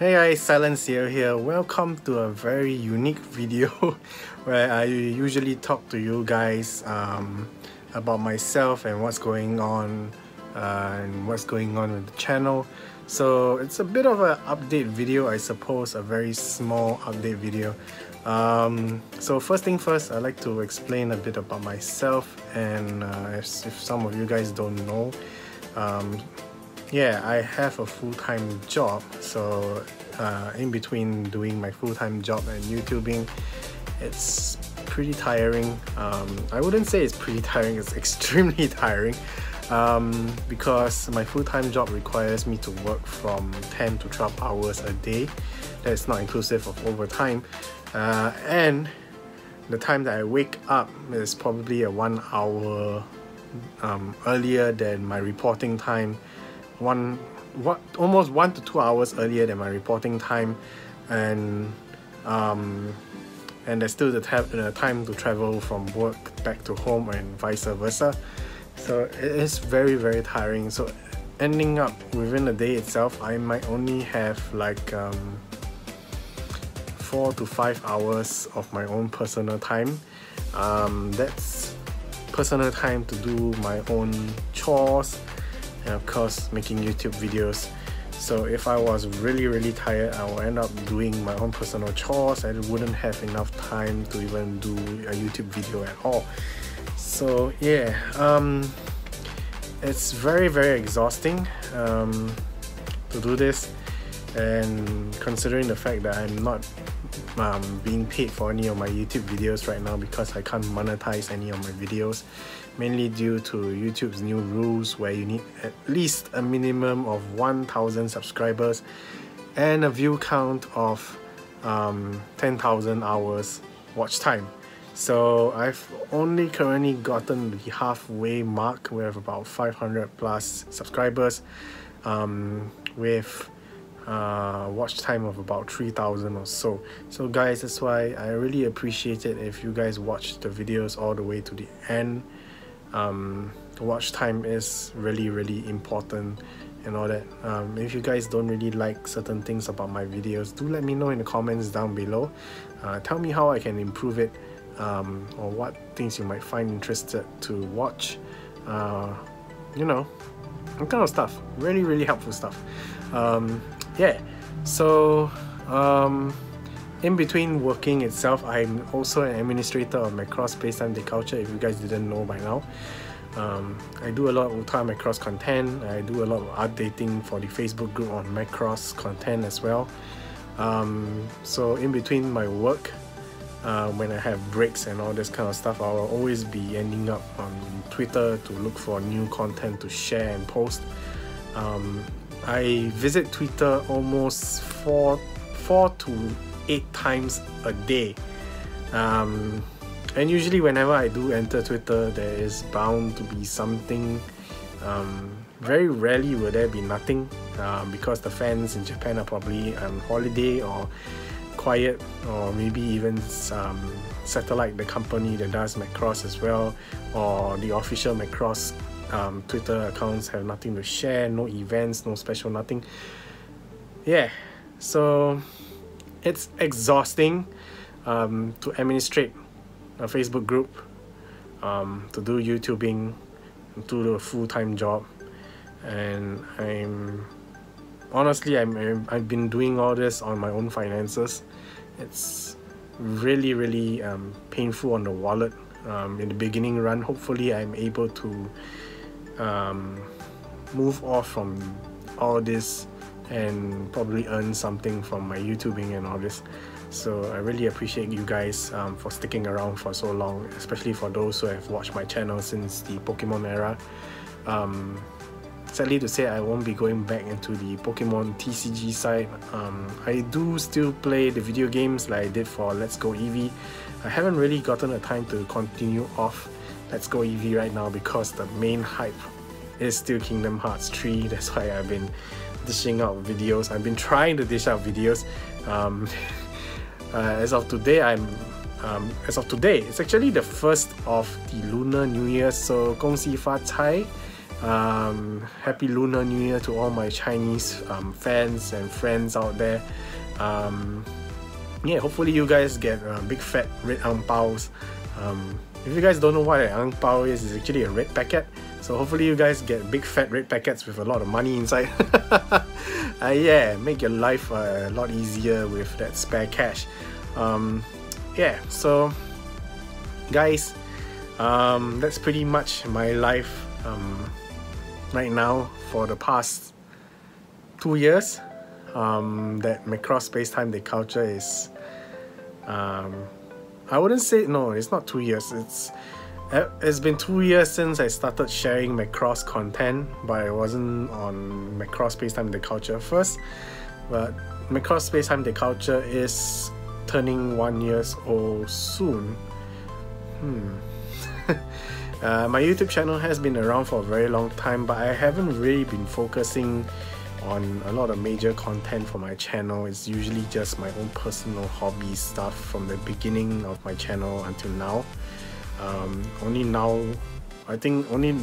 Hey guys, SilentCiel here. Welcome to a very unique video where I usually talk to you guys um, about myself and what's going on uh, and what's going on with the channel. So it's a bit of an update video, I suppose, a very small update video. Um, so first thing first, I'd like to explain a bit about myself and uh, if, if some of you guys don't know, um, yeah, I have a full-time job. So uh, in between doing my full-time job and YouTubing, it's pretty tiring. Um, I wouldn't say it's pretty tiring, it's extremely tiring. Um, because my full-time job requires me to work from 10 to 12 hours a day. That's not inclusive of overtime. Uh, and the time that I wake up is probably a one hour um, earlier than my reporting time one what almost one to two hours earlier than my reporting time and um, and there's still the, the time to travel from work back to home and vice versa. So it is very very tiring. So ending up within the day itself I might only have like um, four to five hours of my own personal time. Um, that's personal time to do my own chores and of course making YouTube videos. So if I was really really tired, I will end up doing my own personal chores and wouldn't have enough time to even do a YouTube video at all. So yeah, um, it's very very exhausting um, to do this and considering the fact that I'm not um, being paid for any of my YouTube videos right now because I can't monetize any of my videos mainly due to YouTube's new rules where you need at least a minimum of 1000 subscribers and a view count of um, 10,000 hours watch time. So I've only currently gotten the halfway mark with about 500 plus subscribers um, with uh, watch time of about 3000 or so. So guys that's why I really appreciate it if you guys watch the videos all the way to the end um, watch time is really really important and all that. Um, if you guys don't really like certain things about my videos do let me know in the comments down below. Uh, tell me how I can improve it um, or what things you might find interested to watch. Uh, you know that kind of stuff. Really really helpful stuff. Um, yeah so um, in between working itself I'm also an administrator of Macross Spacetime Deculture if you guys didn't know by now. Um, I do a lot of Uta Macross content. I do a lot of updating for the Facebook group on Macross content as well. Um, so in between my work uh, when I have breaks and all this kind of stuff I'll always be ending up on Twitter to look for new content to share and post. Um, I visit Twitter almost four, four to eight times a day. Um, and usually, whenever I do enter Twitter, there is bound to be something. Um, very rarely will there be nothing um, because the fans in Japan are probably on holiday or quiet, or maybe even some Satelight, the company that does Macross as well, or the official Macross um, Twitter accounts have nothing to share, no events, no special nothing. Yeah, so it's exhausting um, to administrate a Facebook group, um, to do YouTubing, to do a full-time job, and I'm honestly I'm, I've been doing all this on my own finances. It's really really um, painful on the wallet um, in the beginning run. Hopefully, I'm able to um, move off from all this and probably earn something from my YouTubing and all this. So I really appreciate you guys um, for sticking around for so long, especially for those who have watched my channel since the Pokemon era. Um, sadly to say, I won't be going back into the Pokemon TCG side. Um, I do still play the video games like I did for Let's Go Eevee. I haven't really gotten the time to continue off Let's Go Eevee right now because the main hype is still Kingdom Hearts 3. That's why I've been dishing out videos. I've been trying to dish out videos. Um, uh, as of today, I'm um, as of today, it's actually the first of the Lunar New Year. So 恭喜发财 Um, happy Lunar New Year to all my Chinese um, fans and friends out there. Um, yeah, hopefully you guys get uh, big fat red ang paos. Um, if you guys don't know what an ang pao is, it's actually a red packet. So hopefully you guys get big fat red packets with a lot of money inside. uh, yeah, make your life uh, a lot easier with that spare cash. Um, yeah, so guys, um, that's pretty much my life um, right now for the past two years. Um, that Macross Space Time Deculture is um, I wouldn't say no it's not two years it's it's been two years since I started sharing Macross content but I wasn't on Macross Space Time Deculture first but Macross Space Time Deculture is turning one years old soon hmm uh, my YouTube channel has been around for a very long time but I haven't really been focusing on a lot of major content for my channel. It's usually just my own personal hobby stuff from the beginning of my channel until now. Um, only now, I think only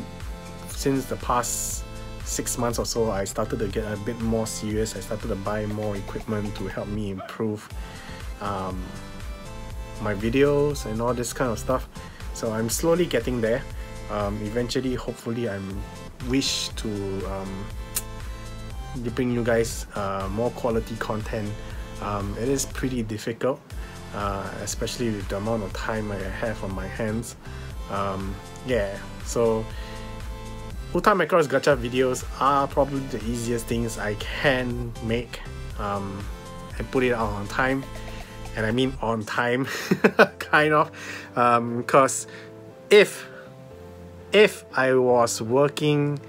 since the past six months or so, I started to get a bit more serious. I started to buy more equipment to help me improve um, my videos and all this kind of stuff. So I'm slowly getting there. Um, eventually, hopefully, I'm wish to um, bring you guys uh, more quality content. Um, it is pretty difficult, uh, especially with the amount of time I have on my hands. Um, yeah, so Uta Macross Gacha videos are probably the easiest things I can make um, and put it out on time. And I mean on time, kind of, because um, if if I was working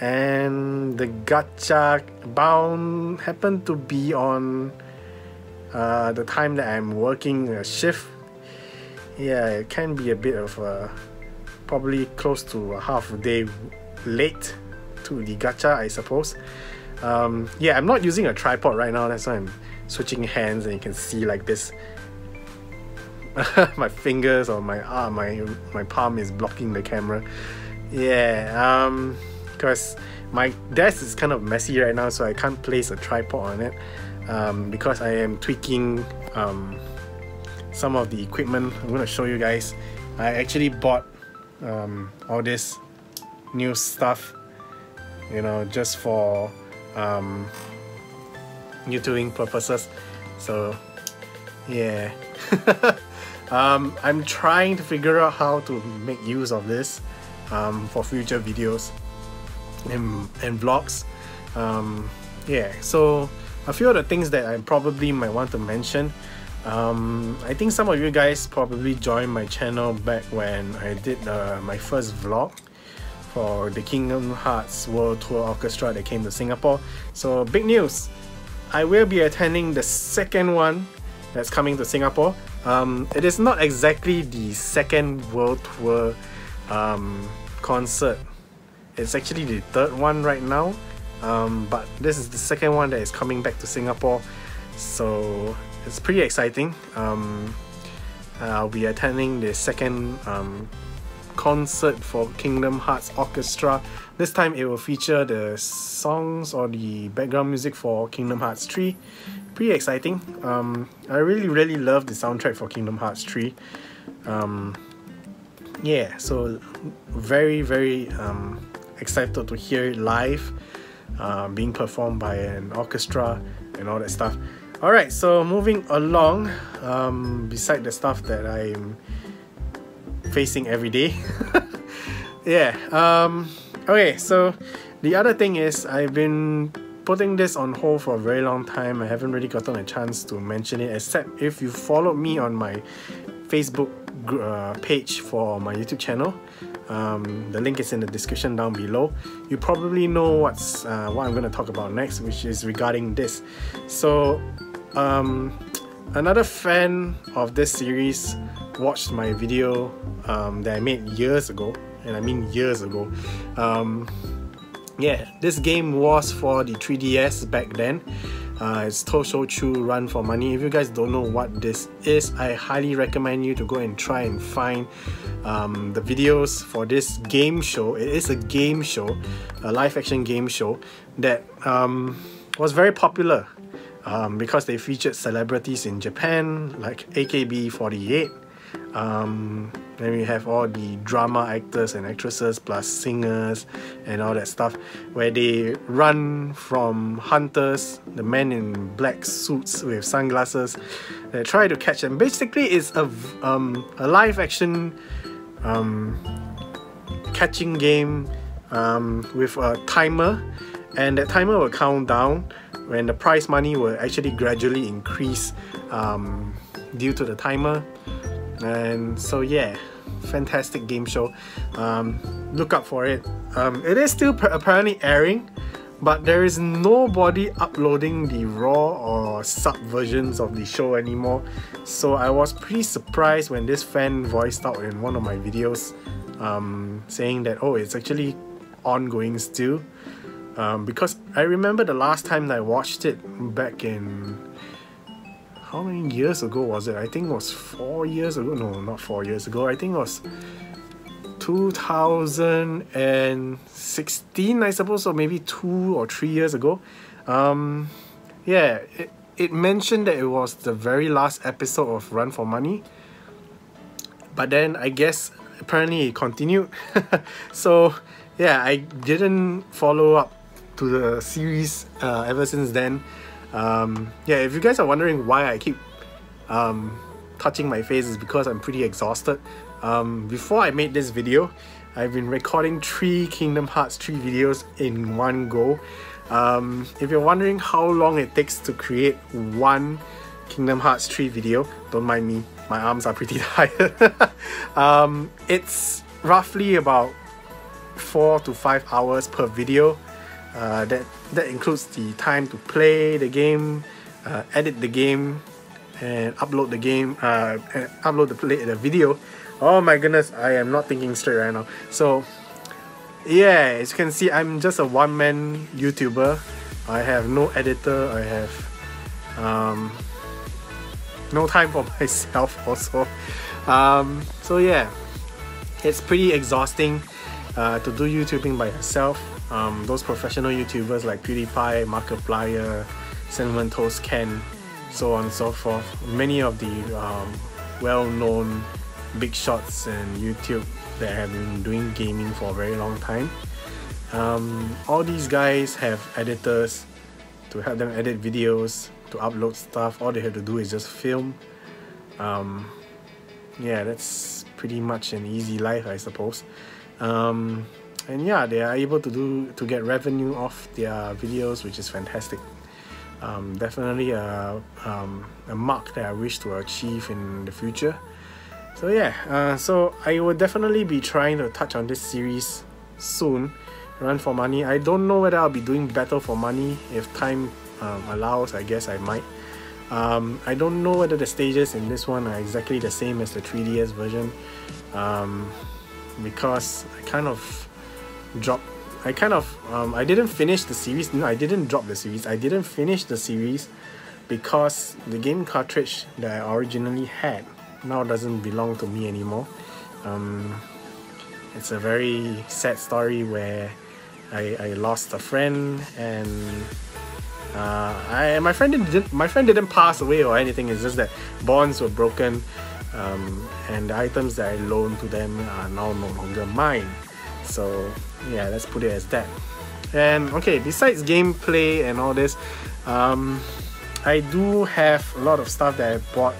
and the gacha bound happened to be on uh, the time that I'm working a shift. Yeah, it can be a bit of a probably close to a half a day late to the gacha, I suppose. Um, yeah, I'm not using a tripod right now. That's why I'm switching hands, and you can see like this. my fingers or my arm, my my palm is blocking the camera. Yeah. Um, because my desk is kind of messy right now, so I can't place a tripod on it um, because I am tweaking um, some of the equipment. I'm going to show you guys. I actually bought um, all this new stuff, you know, just for um, YouTubing purposes. So, yeah. um, I'm trying to figure out how to make use of this um, for future videos and, and vlogs. Um, yeah, so a few of the things that I probably might want to mention. Um, I think some of you guys probably joined my channel back when I did uh, my first vlog for the Kingdom Hearts World Tour Orchestra that came to Singapore. So big news! I will be attending the second one that's coming to Singapore. Um, it is not exactly the second World Tour um, concert it's actually the third one right now, um, but this is the second one that is coming back to Singapore. So it's pretty exciting. Um, I'll be attending the second um, concert for Kingdom Hearts Orchestra. This time it will feature the songs or the background music for Kingdom Hearts 3. Pretty exciting. Um, I really, really love the soundtrack for Kingdom Hearts 3. Um, yeah, so very, very um, excited to hear it live, uh, being performed by an orchestra and all that stuff. Alright, so moving along, um, beside the stuff that I'm facing every day. yeah, um, okay, so the other thing is I've been putting this on hold for a very long time. I haven't really gotten a chance to mention it, except if you followed me on my Facebook uh, page for my YouTube channel. Um, the link is in the description down below. You probably know what's uh, what I'm going to talk about next, which is regarding this. So, um, another fan of this series watched my video um, that I made years ago, and I mean years ago. Um, yeah, this game was for the 3DS back then. Uh, it's Tosochu Run for Money. If you guys don't know what this is, I highly recommend you to go and try and find um, the videos for this game show. It is a game show, a live action game show that um, was very popular um, because they featured celebrities in Japan like AKB48 um, then we have all the drama actors and actresses plus singers and all that stuff where they run from hunters the men in black suits with sunglasses. They try to catch them. Basically it's a, um, a live action um, catching game um, with a timer. And that timer will count down when the prize money will actually gradually increase um, due to the timer and so yeah fantastic game show. Um, look up for it. Um, it is still apparently airing but there is nobody uploading the raw or sub versions of the show anymore. So I was pretty surprised when this fan voiced out in one of my videos um, saying that oh it's actually ongoing still. Um, because I remember the last time I watched it back in how many years ago was it? I think it was four years ago. No, not four years ago. I think it was 2016, I suppose, or maybe two or three years ago. Um, yeah, it, it mentioned that it was the very last episode of Run for Money. But then I guess apparently it continued. so yeah, I didn't follow up to the series uh, ever since then. Um, yeah, if you guys are wondering why I keep um, touching my face is because I'm pretty exhausted. Um, before I made this video, I've been recording three Kingdom Hearts 3 videos in one go. Um, if you're wondering how long it takes to create one Kingdom Hearts 3 video, don't mind me, my arms are pretty tired. um, it's roughly about 4 to 5 hours per video. Uh, that that includes the time to play the game, uh, edit the game, and upload the game, uh, and upload the play the video. Oh my goodness, I am not thinking straight right now. So yeah, as you can see, I'm just a one-man YouTuber. I have no editor. I have um, no time for myself also. Um, so yeah, it's pretty exhausting uh, to do YouTubing by yourself um, those professional YouTubers like PewDiePie, Markiplier, CinnamonToastKen, so on and so forth. Many of the um, well-known big shots in YouTube that have been doing gaming for a very long time. Um, all these guys have editors to help them edit videos, to upload stuff. All they have to do is just film. Um, yeah, that's pretty much an easy life, I suppose. Um, and yeah they are able to do to get revenue off their videos which is fantastic. Um, definitely a, um, a mark that I wish to achieve in the future. So yeah uh, so I will definitely be trying to touch on this series soon. Run for money. I don't know whether I'll be doing battle for money. If time um, allows I guess I might. Um, I don't know whether the stages in this one are exactly the same as the 3DS version. Um, because I kind of drop I kind of um, I didn't finish the series. No I didn't drop the series. I didn't finish the series because the game cartridge that I originally had now doesn't belong to me anymore. Um, it's a very sad story where I, I lost a friend and uh, I, my friend didn't my friend didn't pass away or anything. It's just that bonds were broken um, and the items that I loaned to them are now no longer mine so yeah let's put it as that. And okay besides gameplay and all this um, I do have a lot of stuff that I bought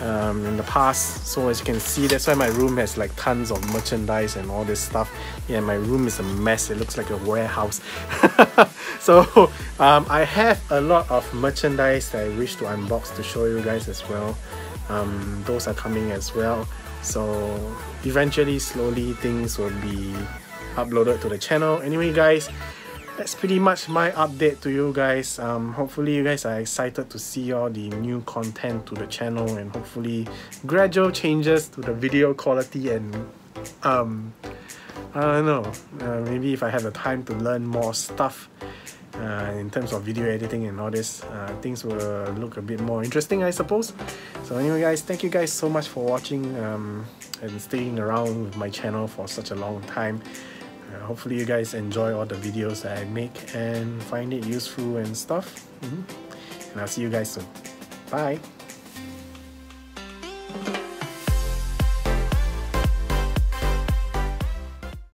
um, in the past. So as you can see that's why my room has like tons of merchandise and all this stuff. Yeah my room is a mess. It looks like a warehouse. So um, I have a lot of merchandise that I wish to unbox to show you guys as well. Um, those are coming as well so eventually slowly things will be uploaded to the channel. Anyway guys that's pretty much my update to you guys. Um, hopefully you guys are excited to see all the new content to the channel and hopefully gradual changes to the video quality and um, I don't know uh, maybe if I have the time to learn more stuff uh, in terms of video editing and all this uh, things will look a bit more interesting I suppose. So anyway guys thank you guys so much for watching um, and staying around with my channel for such a long time. Uh, hopefully you guys enjoy all the videos that I make and find it useful and stuff. Mm -hmm. and I'll see you guys soon. Bye